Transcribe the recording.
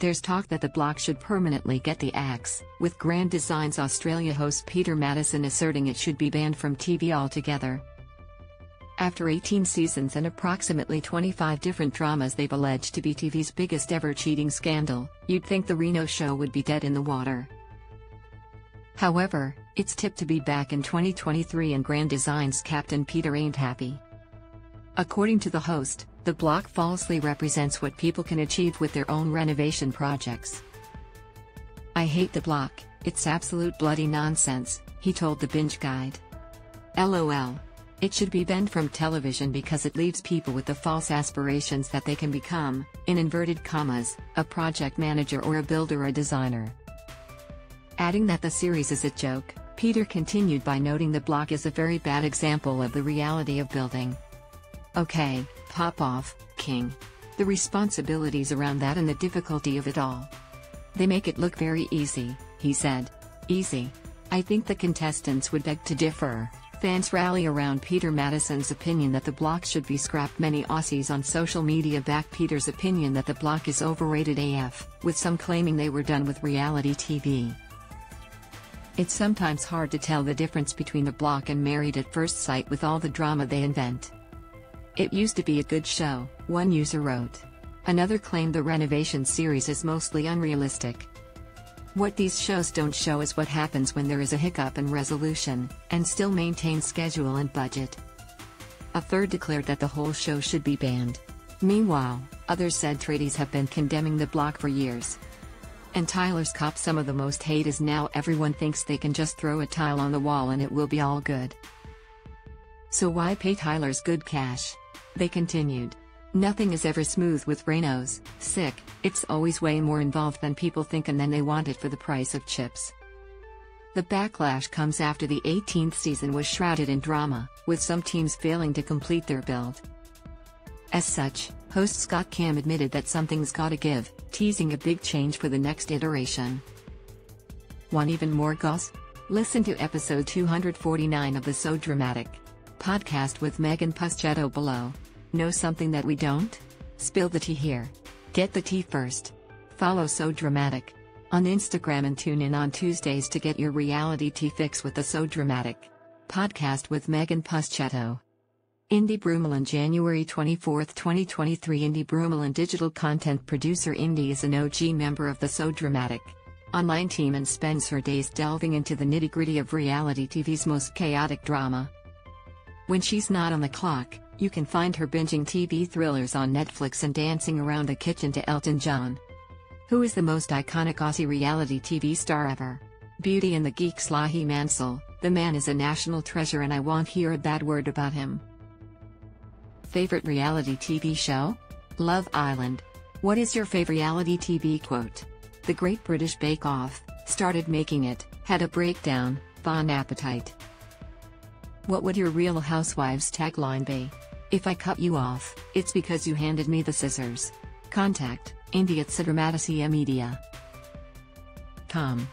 There's talk that the block should permanently get the axe, with Grand Designs Australia host Peter Maddison asserting it should be banned from TV altogether. After 18 seasons and approximately 25 different dramas they've alleged to be TV's biggest ever cheating scandal, you'd think the Reno show would be dead in the water. However, it's tipped to be back in 2023 and Grand Design's captain Peter ain't happy. According to the host, the block falsely represents what people can achieve with their own renovation projects. I hate the block, it's absolute bloody nonsense, he told the binge guide. LOL. It should be banned from television because it leaves people with the false aspirations that they can become, in inverted commas, a project manager or a builder or a designer. Adding that the series is a joke, Peter continued by noting the block is a very bad example of the reality of building. Okay, pop off, King. The responsibilities around that and the difficulty of it all. They make it look very easy, he said. Easy. I think the contestants would beg to differ. Fans rally around Peter Maddison's opinion that the block should be scrapped. Many Aussies on social media back Peter's opinion that the block is overrated AF, with some claiming they were done with reality TV. It's sometimes hard to tell the difference between the block and Married at First Sight with all the drama they invent. It used to be a good show, one user wrote. Another claimed the renovation series is mostly unrealistic. What these shows don't show is what happens when there is a hiccup in resolution, and still maintain schedule and budget. A third declared that the whole show should be banned. Meanwhile, others said tradies have been condemning the block for years. And tilers cop some of the most hate is now everyone thinks they can just throw a tile on the wall and it will be all good. So why pay tilers good cash? They continued. Nothing is ever smooth with Reno's, sick, it's always way more involved than people think and then they want it for the price of chips. The backlash comes after the 18th season was shrouded in drama, with some teams failing to complete their build. As such, host Scott Cam admitted that something's gotta give, teasing a big change for the next iteration. Want even more goss? Listen to episode 249 of the So Dramatic podcast with Megan Pustetto below. Know something that we don't? Spill the tea here. Get the tea first. Follow So Dramatic on Instagram and tune in on Tuesdays to get your reality tea fix with the So Dramatic podcast with Megan Pustetto. Indy Brumelin January 24, 2023 Indy Brumelin digital content producer Indy is an OG member of the So Dramatic online team and spends her days delving into the nitty-gritty of reality TV's most chaotic drama. When she's not on the clock, you can find her binging TV thrillers on Netflix and dancing around the kitchen to Elton John. Who is the most iconic Aussie reality TV star ever? Beauty and the Geek Slahi Mansell, the man is a national treasure and I won't hear a bad word about him. Favorite reality TV show? Love Island. What is your favorite reality TV quote? The Great British Bake Off, started making it, had a breakdown, Bon Appetite. What would your Real Housewives tagline be? If I cut you off, it's because you handed me the scissors. Contact, Indy at Media. Com.